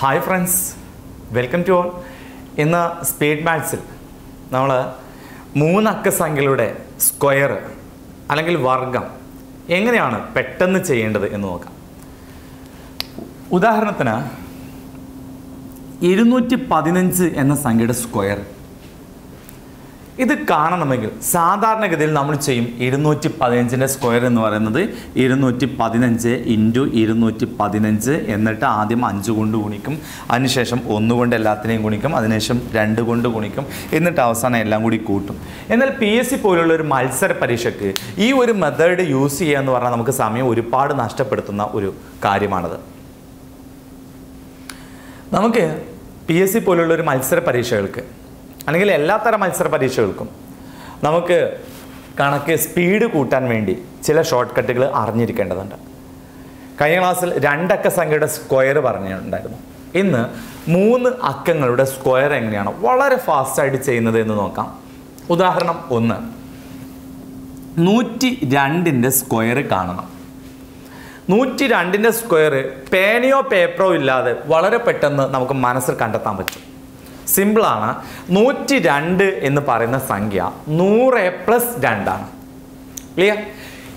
Hi friends welcome to all ഇന്ന് speed മാത്സിൽ നമ്മൾ മൂന്നക്ക സംഖ്യകളുടെ സ്ക്വയർ അല്ലെങ്കിൽ വർഗം എങ്ങനെയാണ് പെട്ടെന്ന് ചെയ്യേണ്ടത് എന്ന് നോക്കാം. ഉദാഹരണത്തിന് ഇരുന്നൂറ്റി പതിനഞ്ച് എന്ന സംഖ്യയുടെ സ്ക്വയർ ഇത് കാണണമെങ്കിൽ സാധാരണഗതിയിൽ നമ്മൾ ചെയ്യും ഇരുന്നൂറ്റി പതിനഞ്ചിന്റെ സ്ക്വയർ എന്ന് പറയുന്നത് ഇരുന്നൂറ്റി പതിനഞ്ച് ഇന്റു ഇരുന്നൂറ്റി പതിനഞ്ച് എന്നിട്ട് ആദ്യം അഞ്ച് കൊണ്ട് ഗുണിക്കും. അതിനുശേഷം ഒന്ന് കൊണ്ട് എല്ലാത്തിനെയും ഗുണിക്കും. അതിനുശേഷം രണ്ട് കൊണ്ട് ഗുണിക്കും. എന്നിട്ട് അവസാനം എല്ലാം കൂടി കൂട്ടും. എന്നാൽ പി എസ് സി പോലുള്ള ഒരു മത്സര പരീക്ഷയ്ക്ക് ഈ ഒരു മെത്തേഡ് യൂസ് ചെയ്യുക എന്ന് പറഞ്ഞാൽ നമുക്ക് സമയം ഒരുപാട് നഷ്ടപ്പെടുത്തുന്ന ഒരു കാര്യമാണത്. നമുക്ക് പി എസ് സി പോലുള്ള ഒരു മത്സര പരീക്ഷകൾക്ക് അല്ലെങ്കിൽ എല്ലാത്തരം മത്സര പരീക്ഷകൾക്കും നമുക്ക് കണക്ക് സ്പീഡ് കൂട്ടാൻ വേണ്ടി ചില ഷോർട്ട് കട്ടുകൾ അറിഞ്ഞിരിക്കേണ്ടതുണ്ട്. കഴിഞ്ഞ ക്ലാസ്സിൽ രണ്ടക്ക സംഖ്യയുടെ സ്ക്വയർ പറഞ്ഞിട്ടുണ്ടായിരുന്നു. ഇന്ന് മൂന്ന് അക്കങ്ങളുടെ സ്ക്വയർ എങ്ങനെയാണ് വളരെ ഫാസ്റ്റായിട്ട് ചെയ്യുന്നത് എന്ന് നോക്കാം. ഉദാഹരണം ഒന്ന്. നൂറ്റി രണ്ടിന്റെ സ്ക്വയർ കാണണം നൂറ്റി രണ്ടിന്റെ സ്ക്വയർ പേനയോ പേപ്പറോ ഇല്ലാതെ വളരെ പെട്ടെന്ന് നമുക്ക് മനസ്സിൽ കണ്ടെത്താൻ പറ്റും. സിമ്പിളാണ്. നൂറ്റി രണ്ട് എന്ന് പറയുന്ന സംഖ്യ നൂറ് പ്ലസ് രണ്ടാണ്. ക്ലിയർ?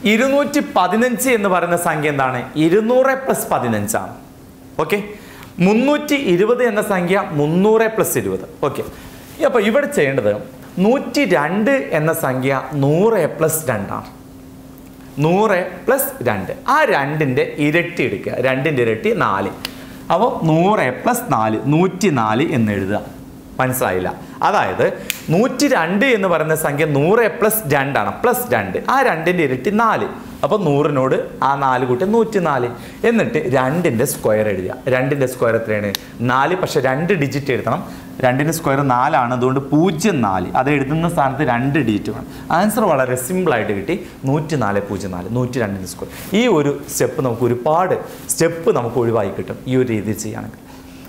ഇരുന്നൂറ്റി പതിനഞ്ച് എന്ന് പറയുന്ന സംഖ്യ എന്താണ്? ഇരുന്നൂറ് പ്ലസ് പതിനഞ്ചാണ്. ഓക്കെ? മുന്നൂറ്റി ഇരുപത് എന്ന സംഖ്യ മുന്നൂറ് പ്ലസ് ഇരുപത്. ഓക്കെ? അപ്പോൾ ഇവിടെ ചെയ്യേണ്ടത് നൂറ്റി രണ്ട് എന്ന സംഖ്യ നൂറ് പ്ലസ് രണ്ടാണ്. നൂറ് പ്ലസ് രണ്ട്. ആ രണ്ടിന്റെ ഇരട്ടി എടുക്കുക. രണ്ടിന്റെ ഇരട്ടി നാല്. അപ്പോൾ നൂറ് പ്ലസ് നാല് നൂറ്റി നാല് എന്ന് എഴുതുക. മനസ്സിലായില്ല. അതായത് നൂറ്റി രണ്ട് എന്ന് പറയുന്ന സംഖ്യ നൂറ് പ്ലസ് രണ്ടാണ് പ്ലസ് രണ്ട്. ആ രണ്ടിന്റെ ഇരട്ടി നാല്. അപ്പോൾ നൂറിനോട് ആ നാല് കൂട്ടി നൂറ്റി നാല് എന്നിട്ട് രണ്ടിന്റെ സ്ക്വയർ എഴുതുക. രണ്ടിന്റെ സ്ക്വയർ എത്രയാണ്? നാല്. പക്ഷേ രണ്ട് ഡിജിറ്റ് എഴുതണം. രണ്ടിന്റെ സ്ക്വയർ നാലാണ്. അതുകൊണ്ട് പൂജ്യം നാല്. അത് എഴുതുന്ന സ്ഥാനത്ത് രണ്ട് ഡിജിറ്റ് വേണം. ആൻസർ വളരെ സിമ്പിളായിട്ട് കിട്ടി. നൂറ്റി നാല് പൂജ്യം നാല്. നൂറ്റി രണ്ടിന്റെ സ്ക്വയർ ഈ ഒരു സ്റ്റെപ്പ് നമുക്ക് ഒരുപാട് സ്റ്റെപ്പ് നമുക്ക് ഒഴിവായി കിട്ടും. ഈ ഒരു രീതിയിൽ ചെയ്യുകയാണെങ്കിൽ.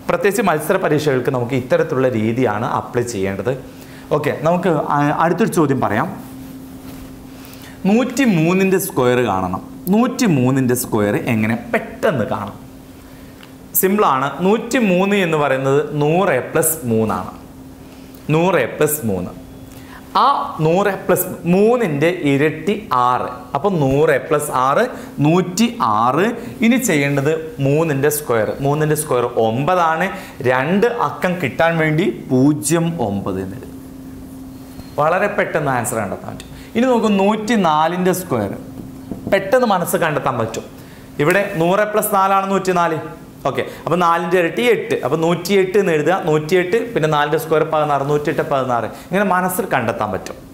പ്രത്യേകിച്ച് മത്സര പരീക്ഷകൾക്ക് നമുക്ക് ഇത്തരത്തിലുള്ള രീതിയാണ് അപ്ലൈ ചെയ്യേണ്ടത്. ഓക്കെ നമുക്ക് അടുത്തൊരു ചോദ്യം പറയാം. നൂറ്റി മൂന്നിന്റെ സ്ക്വയർ കാണണം. നൂറ്റി മൂന്നിന്റെ സ്ക്വയർ എങ്ങനെ പെട്ടെന്ന് കാണാം? സിമ്പിളാണ് നൂറ്റി മൂന്ന് എന്ന് പറയുന്നത് നൂറ് പ്ലസ് മൂന്നാണ്. നൂറ് പ്ലസ് മൂന്ന്. ആ നൂറ് പ്ലസ് മൂന്നിന്റെ ഇരട്ടി ആറ്. അപ്പം നൂറ് പ്ലസ് ആറ് നൂറ്റി ആറ്. ഇനി ചെയ്യേണ്ടത് മൂന്നിന്റെ സ്ക്വയർ മൂന്നിന്റെ സ്ക്വയർ ഒമ്പതാണ്. രണ്ട് അക്കം കിട്ടാൻ വേണ്ടി പൂജ്യം ഒമ്പത് എന്ന് വളരെ പെട്ടെന്ന് ആൻസർ കണ്ടെത്താൻ പറ്റും. ഇനി നോക്കും നൂറ്റി നാലിന്റെ സ്ക്വയർ പെട്ടെന്ന് മനസ്സ് കണ്ടെത്താൻ പറ്റും. ഇവിടെ നൂറ് പ്ലസ് നാലാണ് നൂറ്റി നാല്. ഓക്കെ അപ്പോൾ നാലിന്റെ ഇരട്ടി എട്ട്. അപ്പോൾ നൂറ്റി എട്ട് എന്ന് എഴുതുക. നൂറ്റി എട്ട് പിന്നെ നാലിന്റെ സ്ക്വയർ പതിനാറ്. നൂറ്റി എട്ട് പതിനാറ്. ഇങ്ങനെ മനസ്സിൽ കണ്ടെത്താൻ പറ്റും.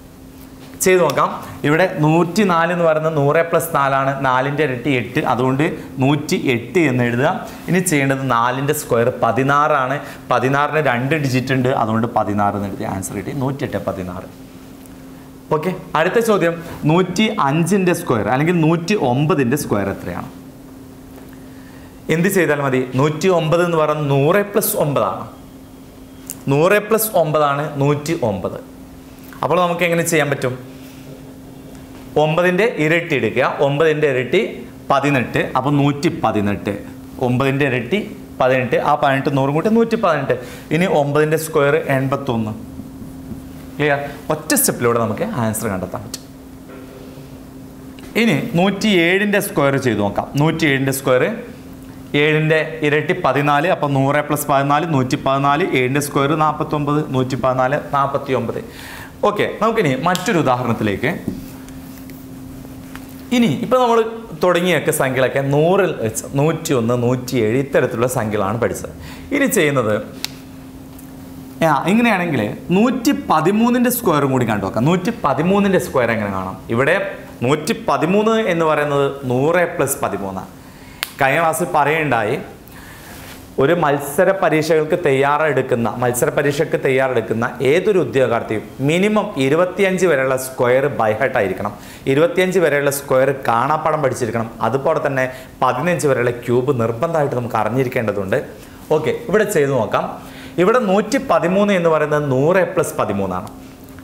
ചെയ്ത് നോക്കാം. ഇവിടെ നൂറ്റി നാല് എന്ന് പറയുന്നത് നൂറ് പ്ലസ് നാലാണ്. നാലിന്റെ ഇരട്ടി എട്ട്. അതുകൊണ്ട് നൂറ്റി എട്ട് എന്ന് എഴുതുക. ഇനി ചെയ്യേണ്ടത് നാലിന്റെ സ്ക്വയർ പതിനാറാണ്. പതിനാറിന് രണ്ട് ഡിജിറ്റ് ഉണ്ട്. അതുകൊണ്ട് പതിനാറ് എന്ന് എഴുതി ആൻസർ കിട്ടി. നൂറ്റെട്ട് പതിനാറ്. ഓക്കെ അടുത്ത ചോദ്യം. നൂറ്റി അഞ്ചിന്റെ സ്ക്വയർ അല്ലെങ്കിൽ നൂറ്റി ഒമ്പതിന്റെ സ്ക്വയർ എത്രയാണ്? എന്ത് ചെയ്താൽ മതി? നൂറ്റി ഒമ്പത് എന്ന് പറയുന്നത് നൂറ് പ്ലസ് ഒമ്പതാണ്. നൂറ് പ്ലസ് ഒമ്പതാണ് നൂറ്റി ഒമ്പത് അപ്പോൾ നമുക്ക് എങ്ങനെ ചെയ്യാൻ പറ്റും? ഒമ്പതിന്റെ ഇരട്ടി എടുക്കുക. ഒമ്പതിന്റെ ഇരട്ടി പതിനെട്ട്. അപ്പോൾ നൂറ്റി പതിനെട്ട് ഒമ്പതിന്റെ ഇരട്ടി പതിനെട്ട്. ആ പതിനെട്ട് നൂറും കൂട്ടി നൂറ്റി പതിനെട്ട് ഇനി ഒമ്പതിന്റെ സ്ക്വയർ എൺപത്തൊന്ന്. ക്ലിയർ ഒറ്റ സ്റ്റെപ്പിലൂടെ നമുക്ക് ആൻസർ കണ്ടെത്താൻ പറ്റും. ഇനി നൂറ്റി ഏഴിന്റെ സ്ക്വയർ ചെയ്ത് നോക്കാം. നൂറ്റി ഏഴിന്റെ സ്ക്വയർ ഏഴിന്റെ ഇരട്ടി പതിനാല് അപ്പോൾ നൂറ് പ്ലസ് പതിനാല് നൂറ്റി പതിനാല് ഏഴിന്റെ സ്ക്വയർ നാൽപ്പത്തൊമ്പത് നൂറ്റി പതിനാല് നാൽപ്പത്തി ഒമ്പത് ഓക്കെ നമുക്കിനി മറ്റൊരു ഉദാഹരണത്തിലേക്ക്. ഇനി ഇപ്പം നമ്മൾ തുടങ്ങിയൊക്കെ സംഖ്യകളൊക്കെ നൂറിൽ വെച്ച് നൂറ്റി ഒന്ന് നൂറ്റി ഏഴ് ഇത്തരത്തിലുള്ള സംഖ്യകളാണ് പഠിച്ചത്. ഇനി ചെയ്യുന്നത് ഇങ്ങനെയാണെങ്കിൽ നൂറ്റി പതിമൂന്നിന്റെ സ്ക്വയറും കൂടി കണ്ടു നോക്കാം. നൂറ്റി പതിമൂന്നിന്റെ സ്ക്വയർ എങ്ങനെ കാണാം? ഇവിടെ നൂറ്റി പതിമൂന്ന് എന്ന് പറയുന്നത് നൂറ് പ്ലസ് പതിമൂന്നാണ്. കഴിഞ്ഞ ക്ലാസ്സിൽ പറയുണ്ടായി ഒരു മത്സര പരീക്ഷകൾക്ക് തയ്യാറെടുക്കുന്ന മത്സര പരീക്ഷയ്ക്ക് തയ്യാറെടുക്കുന്ന ഏതൊരു ഉദ്യോഗാർത്ഥിയും മിനിമം ഇരുപത്തിയഞ്ച് വരെയുള്ള സ്ക്വയർ ബൈഹട്ട് ആയിരിക്കണം. ഇരുപത്തിയഞ്ച് വരെയുള്ള സ്ക്വയർ കാണാപ്പാടം പഠിച്ചിരിക്കണം. അതുപോലെ തന്നെ പതിനഞ്ച് വരെയുള്ള ക്യൂബ് നിർബന്ധമായിട്ട് നമുക്ക് അറിഞ്ഞിരിക്കേണ്ടതുണ്ട്. ഓക്കെ ഇവിടെ ചെയ്തു നോക്കാം. ഇവിടെ നൂറ്റി പതിമൂന്ന് എന്ന് പറയുന്നത് നൂറ് പ്ലസ് പതിമൂന്നാണ്.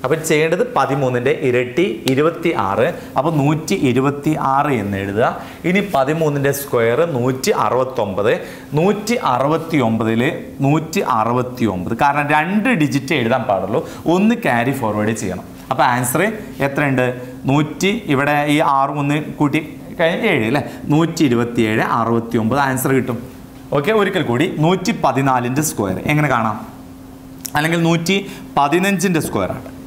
അപ്പോൾ ചെയ്യേണ്ടത് പതിമൂന്നിന്റെ ഇരട്ടി ഇരുപത്തി ആറ് അപ്പോൾ നൂറ്റി ഇരുപത്തി ആറ് എന്ന് എഴുതുക. ഇനി പതിമൂന്നിന്റെ സ്ക്വയർ നൂറ്റി അറുപത്തൊമ്പത് നൂറ്റി അറുപത്തി ഒമ്പതിൽ നൂറ്റി അറുപത്തി ഒമ്പത് കാരണം രണ്ട് ഡിജിറ്റ് എഴുതാൻ പാടുള്ളൂ. ഒന്ന് ക്യാരി ഫോർവേഡ് ചെയ്യണം. അപ്പോൾ ആൻസർ എത്രയുണ്ട്? നൂറ്റി ഇവിടെ ഈ ആറ് ഒന്ന് കൂട്ടി കഴിഞ്ഞ ഏഴ് അല്ലേ? നൂറ്റി ഇരുപത്തി ഏഴ് അറുപത്തി ഒമ്പത് ആൻസർ കിട്ടും. ഓക്കെ ഒരിക്കൽ കൂടി. നൂറ്റി പതിനാലിന്റെ സ്ക്വയർ എങ്ങനെ കാണാം? അല്ലെങ്കിൽ നൂറ്റി പതിനഞ്ചിന്റെ സ്ക്വയറാണ്.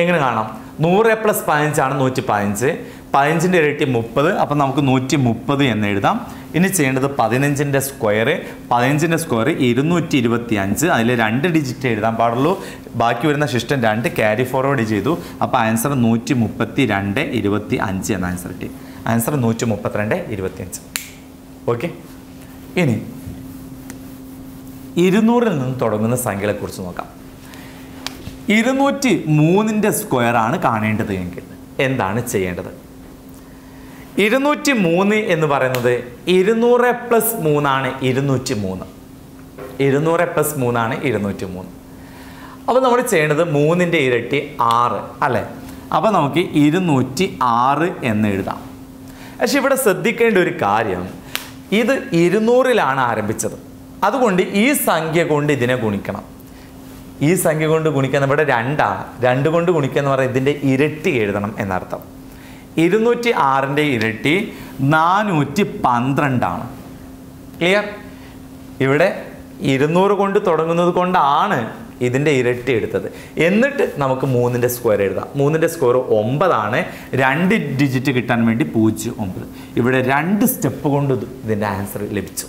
എങ്ങനെ കാണാം? നൂറ് പ്ലസ് പതിനഞ്ചാണ് നൂറ്റി പതിനഞ്ച് പതിനഞ്ചിന്റെ ഇരട്ടി മുപ്പത്. അപ്പം നമുക്ക് നൂറ്റി മുപ്പത് എന്ന് എഴുതാം. ഇനി ചെയ്യേണ്ടത് പതിനഞ്ചിന്റെ സ്ക്വയർ പതിനഞ്ചിന്റെ സ്ക്വയർ ഇരുന്നൂറ്റി ഇരുപത്തി അഞ്ച് അതിൽ രണ്ട് ഡിജിറ്റ് എഴുതാൻ പാടുള്ളൂ. ബാക്കി വരുന്ന ശിഷ്ടം രണ്ട് ക്യാരി ഫോർവേഡ് ചെയ്തു. അപ്പോൾ ആൻസർ നൂറ്റി മുപ്പത്തി രണ്ട് ഇരുപത്തി അഞ്ച് എന്ന ആൻസർ കിട്ടി. ആൻസർ നൂറ്റി മുപ്പത്തിരണ്ട് ഇരുപത്തി അഞ്ച് ഓക്കെ ഇനി ഇരുന്നൂറിൽ നിന്ന് തുടങ്ങുന്ന സംഖ്യകളെക്കുറിച്ച് നോക്കാം. ഇരുന്നൂറ്റി മൂന്നിന്റെ സ്ക്വയർ ആണ് കാണേണ്ടത് എങ്കിൽ എന്താണ് ചെയ്യേണ്ടത്? ഇരുന്നൂറ്റി മൂന്ന് എന്ന് പറയുന്നത് ഇരുന്നൂറ് പ്ലസ് മൂന്നാണ് ഇരുന്നൂറ്റി മൂന്ന് ഇരുന്നൂറ് പ്ലസ് മൂന്നാണ് ഇരുന്നൂറ്റി മൂന്ന് അപ്പോൾ നമ്മൾ ചെയ്യേണ്ടത് മൂന്നിന്റെ ഇരട്ടി ആറ് അല്ലേ? അപ്പോൾ നമുക്ക് ഇരുന്നൂറ്റി ആറ് എന്ന് എഴുതാം. പക്ഷെ ഇവിടെ ശ്രദ്ധിക്കേണ്ട ഒരു കാര്യം ഇത് ഇരുന്നൂറിലാണ് ആരംഭിച്ചത്. അതുകൊണ്ട് ഈ സംഖ്യ കൊണ്ട് ഇതിനെ ഗുണിക്കണം. ഈ സംഖ്യ കൊണ്ട് ഗുണിക്കാൻ ഇവിടെ രണ്ടാണ് രണ്ട് കൊണ്ട് ഗുണിക്കുക എന്ന് പറയുന്നത് ഇതിന്റെ ഇരട്ടി എഴുതണം എന്നർത്ഥം. ഇരുന്നൂറ്റി ആറിന്റെ ഇരട്ടി നാനൂറ്റി പന്ത്രണ്ടാണ് ക്ലിയർ ഇവിടെ ഇരുന്നൂറ് കൊണ്ട് തുടങ്ങുന്നത് കൊണ്ടാണ് ഇതിന്റെ ഇരട്ടി എടുത്തത്. എന്നിട്ട് നമുക്ക് മൂന്നിന്റെ സ്ക്വയർ എഴുതാം. മൂന്നിന്റെ സ്ക്വയർ ഒമ്പതാണ്. രണ്ട് ഡിജിറ്റ് കിട്ടാൻ വേണ്ടി പൂജ്യം ഒമ്പത്. ഇവിടെ രണ്ട് സ്റ്റെപ്പ് കൊണ്ട് ഇത് ഇതിന്റെ ആൻസർ ലഭിച്ചു.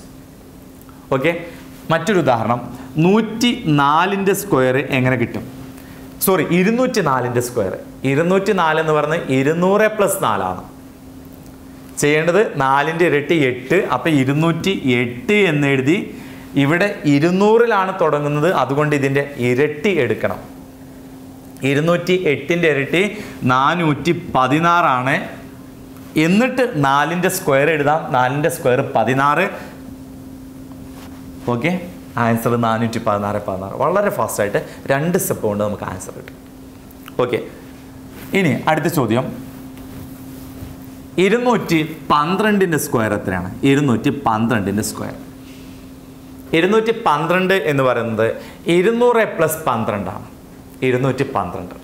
ഓക്കെ മറ്റൊരു ഉദാഹരണം. നൂറ്റി നാലിന്റെ സ്ക്വയർ എങ്ങനെ കിട്ടും? സോറി ഇരുന്നൂറ്റി നാലിന്റെ സ്ക്വയർ ഇരുന്നൂറ്റി നാല് എന്ന് പറഞ്ഞ് ഇരുന്നൂറ് പ്ലസ് നാലാണ്. ചെയ്യേണ്ടത് നാലിന്റെ ഇരട്ടി എട്ട് അപ്പം ഇരുന്നൂറ്റി എട്ട് എന്നെഴുതി ഇവിടെ ഇരുന്നൂറിലാണ് തുടങ്ങുന്നത് അതുകൊണ്ട് ഇതിന്റെ ഇരട്ടി എടുക്കണം. ഇരുന്നൂറ്റി എട്ടിന്റെ ഇരട്ടി നാനൂറ്റി പതിനാറാണ് എന്നിട്ട് നാലിന്റെ സ്ക്വയർ എഴുതാം. നാലിന്റെ സ്ക്വയർ പതിനാറ് ഓക്കെ ആൻസർ നാനൂറ്റി പതിനാറ് പതിനാറ്. വളരെ ഫാസ്റ്റായിട്ട് രണ്ട് സ്റ്റെപ്പ് കൊണ്ട് നമുക്ക് ആൻസർ കിട്ടും. ഓക്കെ ഇനി അടുത്ത ചോദ്യം. ഇരുന്നൂറ്റി പന്ത്രണ്ടിന്റെ സ്ക്വയർ എത്രയാണ്? ഇരുന്നൂറ്റി പന്ത്രണ്ടിന്റെ സ്ക്വയർ ഇരുന്നൂറ്റി പന്ത്രണ്ട് എന്ന് പറയുന്നത് ഇരുന്നൂറ് പ്ലസ് പന്ത്രണ്ടാണ്. ഇരുന്നൂറ്റി പന്ത്രണ്ട്.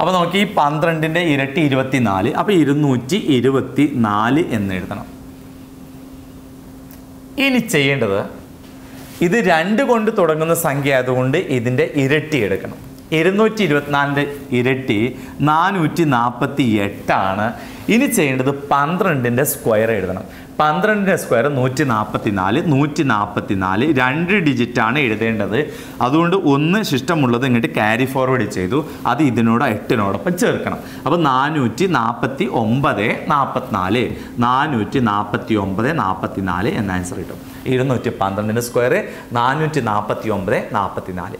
അപ്പോൾ നമുക്ക് ഈ പന്ത്രണ്ടിന്റെ ഇരട്ടി ഇരുപത്തി നാല് അപ്പോൾ ഇരുന്നൂറ്റി ഇരുപത്തി നാല് എന്ന് എഴുതണം. ഇനി ചെയ്യേണ്ടത് ഇത് രണ്ട് കൊണ്ട് തുടങ്ങുന്ന സംഖ്യ ആയതുകൊണ്ട് ഇതിന്റെ ഇരട്ടി എടുക്കണം. ഇരുന്നൂറ്റി ഇരുപത്തിനാലിന്റെ ഇരട്ടി നാനൂറ്റി നാൽപ്പത്തി എട്ടാണ് ഇനി ചെയ്യേണ്ടത് പന്ത്രണ്ടിന്റെ സ്ക്വയർ എഴുതണം. പന്ത്രണ്ടിന്റെ സ്ക്വയർ നൂറ്റി നാൽപ്പത്തി നാല് നൂറ്റി നാൽപ്പത്തി നാല് രണ്ട് ഡിജിറ്റാണ് എഴുതേണ്ടത്. അതുകൊണ്ട് ഒന്ന് ശിഷ്ടമുള്ളത് ഇങ്ങോട്ട് ക്യാരി ഫോർവേഡ് ചെയ്തു. അത് ഇതിനോട് എട്ടിനോടൊപ്പം ചേർക്കണം. അപ്പോൾ നാനൂറ്റി നാൽപ്പത്തി ഒമ്പത് നാൽപ്പത്തിനാല് നാനൂറ്റി നാൽപ്പത്തി ഒമ്പത് നാൽപ്പത്തി നാല് എന്ന ആൻസർ കിട്ടും. ഇരുന്നൂറ്റി പന്ത്രണ്ടിന്റെ സ്ക്വയർ നാനൂറ്റി നാൽപ്പത്തി ഒമ്പത് നാൽപ്പത്തി നാല്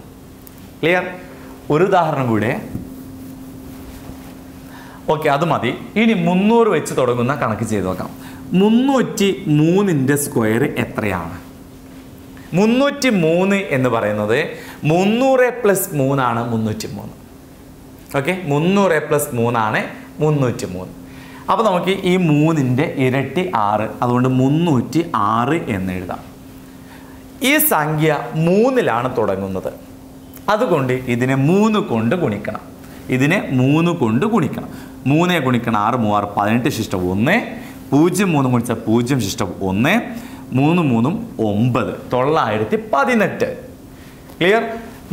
ക്ലിയർ ഒരു ഉദാഹരണം കൂടെ. ഓക്കെ അത് മതി. ഇനി മുന്നൂറ് വെച്ച് തുടങ്ങുന്ന കണക്ക് ചെയ്ത് നോക്കാം. മുന്നൂറ്റി മൂന്നിന്റെ സ്ക്വയർ എത്രയാണ്? മുന്നൂറ്റി മൂന്ന് എന്ന് പറയുന്നത് മുന്നൂറ് പ്ലസ് മൂന്നാണ് മുന്നൂറ്റി മൂന്ന് ഓക്കെ മുന്നൂറ് പ്ലസ് മൂന്നാണ് മുന്നൂറ്റി മൂന്ന് അപ്പോൾ നമുക്ക് ഈ മൂന്നിന്റെ ഇരട്ടി ആറ് അതുകൊണ്ട് മുന്നൂറ്റി ആറ് എന്ന് എഴുതാം. ഈ സംഖ്യ മൂന്നിലാണ് തുടങ്ങുന്നത്. അതുകൊണ്ട് ഇതിനെ മൂന്ന് കൊണ്ട് ഗുണിക്കണം. ഇതിനെ മൂന്ന് കൊണ്ട് ഗുണിക്കണം. മൂന്നേ ഗുണിക്കണം ആറ് മൂവാറ് പതിനെട്ട് ശിഷ്ടം ഒന്ന് പൂജ്യം മൂന്ന് ഗുണിച്ചാൽ പൂജ്യം ശിഷ്ടം ഒന്ന് മൂന്ന് മൂന്നും ഒമ്പത്. തൊള്ളായിരത്തി പതിനെട്ട്. ക്ലിയർ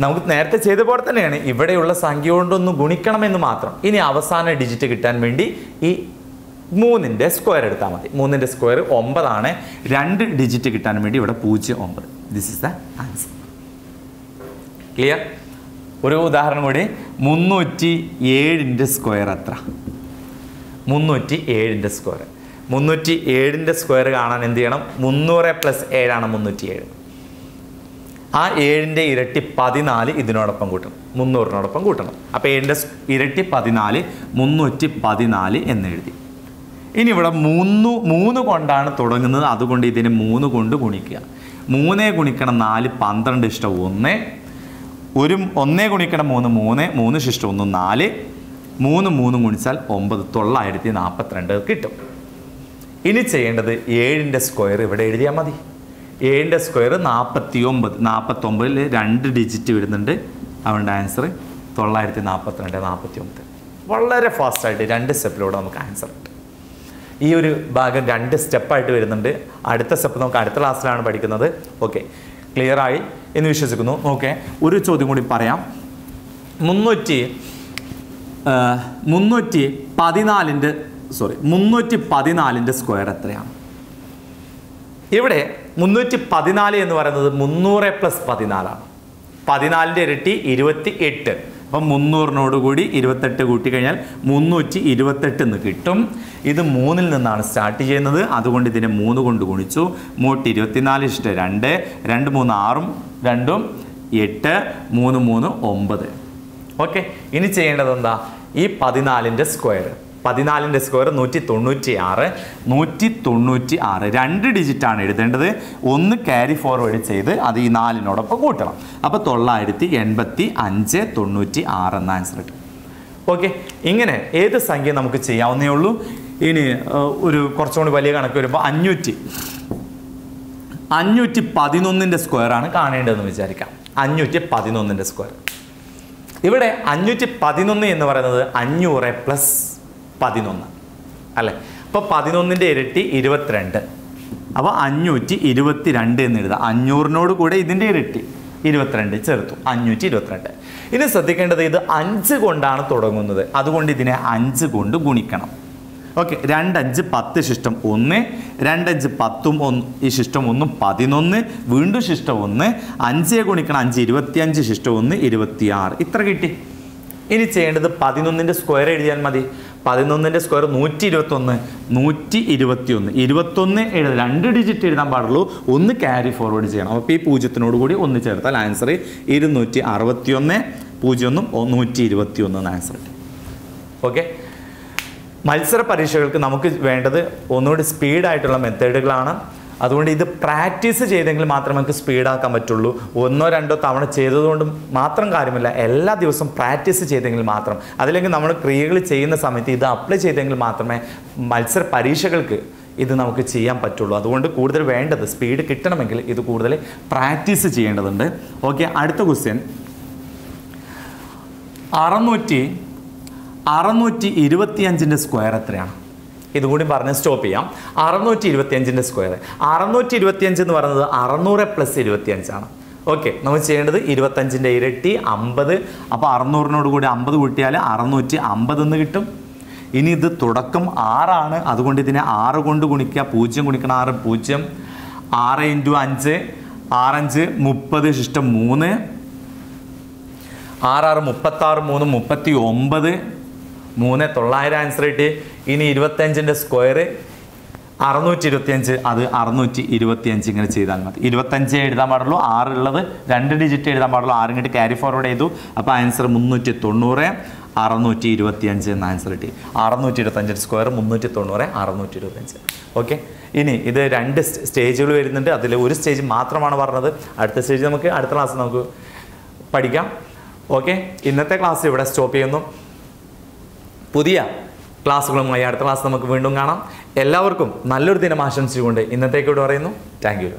നമുക്ക് നേരത്തെ ചെയ്ത പോലെ തന്നെയാണ്. ഇവിടെയുള്ള സംഖ്യ കൊണ്ടൊന്ന് ഗുണിക്കണമെന്ന് മാത്രം. ഇനി അവസാന ഡിജിറ്റ് കിട്ടാൻ വേണ്ടി ഈ മൂന്നിന്റെ സ്ക്വയർ എടുത്താൽ മതി. മൂന്നിന്റെ സ്ക്വയർ ഒമ്പതാണ്. രണ്ട് ഡിജിറ്റ് കിട്ടാൻ വേണ്ടി ഇവിടെ പൂജ്യം ഒമ്പത്. This is the answer clear ഒരു ഉദാഹരണം കൂടി. മുന്നൂറ്റി ഏഴിന്റെ സ്ക്വയർ എത്ര? മുന്നൂറ്റി ഏഴിന്റെ സ്ക്വയർ മുന്നൂറ്റി ഏഴിന്റെ സ്ക്വയർ കാണാൻ എന്ത് ചെയ്യണം? മുന്നൂറ് പ്ലസ് ഏഴാണ് മുന്നൂറ്റി ഏഴ് ആ ഏഴിന്റെ ഇരട്ടി പതിനാല് ഇതിനോടൊപ്പം കൂട്ടണം. മുന്നൂറിനോടൊപ്പം കൂട്ടണം. അപ്പോൾ ഏഴിന്റെ ഇരട്ടി പതിനാല് മുന്നൂറ്റി പതിനാല് എന്ന് എഴുതി. ഇനി ഇവിടെ മൂന്ന് മൂന്ന് കൊണ്ടാണ് തുടങ്ങുന്നത്. അതുകൊണ്ട് ഇതിനെ മൂന്ന് കൊണ്ട് ഗുണിക്കുക. മൂന്നേ ഗുണിക്കണം നാല് പന്ത്രണ്ട് ഇഷ്ടം ഒന്ന്. ഒരു ഒന്നേ ഗുണിക്കണം മൂന്ന് മൂന്ന് മൂന്ന് ശിഷ്ടം ഒന്ന് നാല് മൂന്ന് മൂന്ന് ഗുണിച്ചാൽ ഒമ്പത് തൊള്ളായിരത്തി നാൽപ്പത്തിരണ്ട് കിട്ടും. ഇനി ചെയ്യേണ്ടത് ഏഴിന്റെ സ്ക്വയർ ഇവിടെ എഴുതിയാൽ മതി. ഏഴിന്റെ സ്ക്വയർ നാൽപ്പത്തി ഒമ്പത് നാൽപ്പത്തൊമ്പതിൽ രണ്ട് ഡിജിറ്റ് വരുന്നുണ്ട്. അവന്റെ ആൻസർ തൊള്ളായിരത്തി നാൽപ്പത്തിരണ്ട് നാൽപ്പത്തി ഒമ്പത് വളരെ ഫാസ്റ്റായിട്ട് രണ്ട് സ്റ്റെപ്പിലൂടെ നമുക്ക് ആൻസർ കിട്ടും ഈ ഒരു ഭാഗം രണ്ട് സ്റ്റെപ്പായിട്ട് വരുന്നുണ്ട്. അടുത്ത സ്റ്റെപ്പ് നമുക്ക് അടുത്ത ക്ലാസ്സിലാണ് പഠിക്കുന്നത്. ഓക്കെ ക്ലിയറായി എന്ന് വിശ്വസിക്കുന്നു. ഓക്കെ. ഒരു ചോദ്യം കൂടി പറയാം. മുന്നൂറ്റി മുന്നൂറ്റി പതിനാലിന്റെ സോറി മുന്നൂറ്റി പതിനാലിന്റെ സ്ക്വയർ എത്രയാണ്? ഇവിടെ മുന്നൂറ്റി പതിനാല് എന്ന് പറയുന്നത് മുന്നൂറ് പ്ലസ് പതിനാലാണ്. പതിനാലിന്റെ ഇരട്ടി ഇരുപത്തി എട്ട് അപ്പം മുന്നൂറിനോട് കൂടി ഇരുപത്തെട്ട് കൂട്ടി കഴിഞ്ഞാൽ മുന്നൂറ്റി ഇരുപത്തെട്ട് എന്ന് കിട്ടും. ഇത് മൂന്നിൽ നിന്നാണ് സ്റ്റാർട്ട് ചെയ്യുന്നത്. അതുകൊണ്ട് ഇതിനെ മൂന്ന് കൊണ്ട് ഗുണിച്ചു. മൂട്ട് ഇരുപത്തിനാല് ഇഷ്ട രണ്ട്. രണ്ട് മൂന്ന് ആറും രണ്ടും എട്ട്. മൂന്ന് മൂന്ന് ഒമ്പത്. ഓക്കെ. ഇനി ചെയ്യേണ്ടത് എന്താ? ഈ പതിനാലിന്റെ സ്ക്വയർ. പതിനാലിന്റെ സ്ക്വയർ നൂറ്റി തൊണ്ണൂറ്റി ആറ് നൂറ്റി തൊണ്ണൂറ്റി ആറ് രണ്ട് ഡിജിറ്റാണ് എഴുതേണ്ടത്. ഒന്ന് ക്യാരി ഫോർവേഡ് ചെയ്ത് അത് ഈ നാലിനോടൊപ്പം കൂട്ടണം. അപ്പോൾ തൊള്ളായിരത്തി എൺപത്തി അഞ്ച് തൊണ്ണൂറ്റി ആറ് എന്ന ആൻസർ കിട്ടും. ഓക്കെ. ഇങ്ങനെ ഏത് സംഖ്യ നമുക്ക് ചെയ്യാവുന്നേ ഉള്ളൂ? ഇനി ഒരു കുറച്ചുകൂടി വലിയ കണക്ക് വരുമ്പോൾ അഞ്ഞൂറ്റി. അഞ്ഞൂറ്റി പതിനൊന്നിന്റെ സ്ക്വയറാണ് കാണേണ്ടതെന്ന് വിചാരിക്കാം. അഞ്ഞൂറ്റി പതിനൊന്നിന്റെ സ്ക്വയർ ഇവിടെ അഞ്ഞൂറ്റി പതിനൊന്ന് എന്ന് പറയുന്നത് അഞ്ഞൂറ് പ്ലസ് പതിനൊന്ന്. അല്ലേ? അപ്പോൾ പതിനൊന്നിന്റെ ഇരട്ടി ഇരുപത്തിരണ്ട്. അപ്പോൾ അഞ്ഞൂറ്റി ഇരുപത്തി രണ്ട് എന്ന് എഴുതാം. അഞ്ഞൂറിനോട് കൂടെ ഇതിന്റെ ഇരട്ടി ഇരുപത്തിരണ്ട് ചേർത്തു. അഞ്ഞൂറ്റി ഇരുപത്തിരണ്ട്. ഇനി ശ്രദ്ധിക്കേണ്ടത് ഇത് അഞ്ച് കൊണ്ടാണ് തുടങ്ങുന്നത്. അതുകൊണ്ട് ഇതിനെ അഞ്ച് കൊണ്ട് ഗുണിക്കണം. ഓക്കെ രണ്ടഞ്ച് പത്ത് ശിഷ്ടം ഒന്ന് രണ്ടഞ്ച് പത്തും ഒന്ന് ഈ ശിഷ്ടം ഒന്നും പതിനൊന്ന് വീണ്ടും ശിഷ്ടം ഒന്ന് അഞ്ചേ ഗുണിക്കണം അഞ്ച് ഇരുപത്തിയഞ്ച് ശിഷ്ടം ഒന്ന് ഇരുപത്തിയാറ്. ഇത്ര കിട്ടി. ഇനി ചെയ്യേണ്ടത് പതിനൊന്നിന്റെ സ്ക്വയർ എഴുതിയാൽ മതി. പതിനൊന്നിന്റെ സ്ക്വയർ നൂറ്റി ഇരുപത്തൊന്ന് നൂറ്റി ഇരുപത്തിയൊന്ന് ഇരുപത്തൊന്ന് എഴുത രണ്ട് ഡിജിറ്റ് എഴുതാൻ പാടുള്ളൂ. ഒന്ന് ക്യാരി ഫോർവേഡ് ചെയ്യണം. അപ്പോൾ ഈ പൂജ്യത്തിനോട് കൂടി ഒന്ന് ചേർത്താൽ ആൻസർ ഇരുന്നൂറ്റി അറുപത്തിയൊന്ന് പൂജ്യം ഒന്നും നൂറ്റി ഇരുപത്തിയൊന്ന് ആൻസർ. ഓക്കെ? മത്സര പരീക്ഷകൾക്ക് നമുക്ക് വേണ്ടത് ഒന്നുകൂടി സ്പീഡായിട്ടുള്ള മെത്തേഡുകളാണ്. അതുകൊണ്ട് ഇത് പ്രാക്ടീസ് ചെയ്തെങ്കിൽ മാത്രമേ നമുക്ക് സ്പീഡാക്കാൻ പറ്റുള്ളൂ. ഒന്നോ രണ്ടോ തവണ ചെയ്തതുകൊണ്ട് മാത്രം കാര്യമില്ല. എല്ലാ ദിവസവും പ്രാക്ടീസ് ചെയ്തെങ്കിൽ മാത്രം. അതില്ലെങ്കിൽ നമ്മൾ ക്രിയകൾ ചെയ്യുന്ന സമയത്ത് ഇത് അപ്ലൈ ചെയ്തെങ്കിൽ മാത്രമേ മത്സര പരീക്ഷകൾക്ക് ഇത് നമുക്ക് ചെയ്യാൻ പറ്റുള്ളൂ. അതുകൊണ്ട് കൂടുതൽ വേണ്ടത് സ്പീഡ് കിട്ടണമെങ്കിൽ ഇത് കൂടുതൽ പ്രാക്ടീസ് ചെയ്യേണ്ടതുണ്ട്. ഓക്കെ അടുത്ത ക്വസ്റ്റ്യൻ അറുന്നൂറ്റി അറുന്നൂറ്റി ഇരുപത്തിയഞ്ചിന്റെ സ്ക്വയർ എത്രയാണ്? ഇതുകൂടി പറഞ്ഞ് സ്റ്റോപ്പ് ചെയ്യാം. അറുന്നൂറ്റി ഇരുപത്തിയഞ്ചിന്റെ സ്ക്വയർ. അറുന്നൂറ്റി ഇരുപത്തിയഞ്ച് എന്ന് പറയുന്നത് അറുന്നൂറ് പ്ലസ് ഇരുപത്തിയഞ്ചാണ്. ഓക്കെ നമ്മൾ ചെയ്യേണ്ടത് ഇരുപത്തഞ്ചിന്റെ ഇരട്ടി അമ്പത്. അപ്പോൾ അറുന്നൂറിനോട് കൂടി അമ്പത് കൂട്ടിയാൽ അറുന്നൂറ്റി അമ്പത് എന്ന് കിട്ടും. ഇനി ഇത് തുടക്കം ആറാണ്. അതുകൊണ്ട് ഇതിനെ ആറ് കൊണ്ട് ഗുണിക്കുക. പൂജ്യം ഗുണിക്കണം ആറ് പൂജ്യം. ആറ് ഇന്റു അഞ്ച്. ആറഞ്ച് മുപ്പത് ശിഷ്ടം മൂന്ന്. ആറാറ് മുപ്പത്താറ് മൂന്ന് മുപ്പത്തി ഒമ്പത്. മൂന്ന് തൊള്ളായിരം ആൻസർ കിട്ടി. ഇനി ഇരുപത്തഞ്ചിന്റെ സ്ക്വയർ അറുന്നൂറ്റി ഇരുപത്തിയഞ്ച് അത് അറുന്നൂറ്റി ഇരുപത്തിയഞ്ച് ഇങ്ങനെ ചെയ്താൽ മതി. ഇരുപത്തഞ്ച് എഴുതാൻ പാടുള്ളൂ ആറുള്ളത് രണ്ട് ഡിജിറ്റ് എഴുതാൻ പാടുള്ളൂ ആറ് കിട്ടി. ക്യാരി ഫോർവേഡ് ചെയ്തു. അപ്പോൾ ആൻസർ മുന്നൂറ്റി തൊണ്ണൂറ് അറുന്നൂറ്റി ഇരുപത്തിയഞ്ച് എന്ന ആൻസർ കിട്ടി. അറുന്നൂറ്റി ഇരുപത്തഞ്ച് സ്ക്വയർ മുന്നൂറ്റി തൊണ്ണൂറ് അറുന്നൂറ്റി ഇരുപത്തഞ്ച് ഓക്കെ ഇനി ഇത് രണ്ട് സ്റ്റേജുകൾ വരുന്നുണ്ട്. അതിൽ ഒരു സ്റ്റേജ് മാത്രമാണ് പറഞ്ഞത്. അടുത്ത സ്റ്റേജ് നമുക്ക് അടുത്ത ക്ലാസ് നമുക്ക് പഠിക്കാം. ഓക്കെ ഇന്നത്തെ ക്ലാസ് ഇവിടെ സ്റ്റോപ്പ് ചെയ്യുന്നു. പുതിയ ക്ലാസ്സുകളുമായി അടുത്ത ക്ലാസ് നമുക്ക് വീണ്ടും കാണാം. എല്ലാവർക്കും നല്ലൊരു ദിനം ആശംസിച്ചുകൊണ്ട് ഇന്നത്തേക്കൂടെ പറയുന്നു. Thank you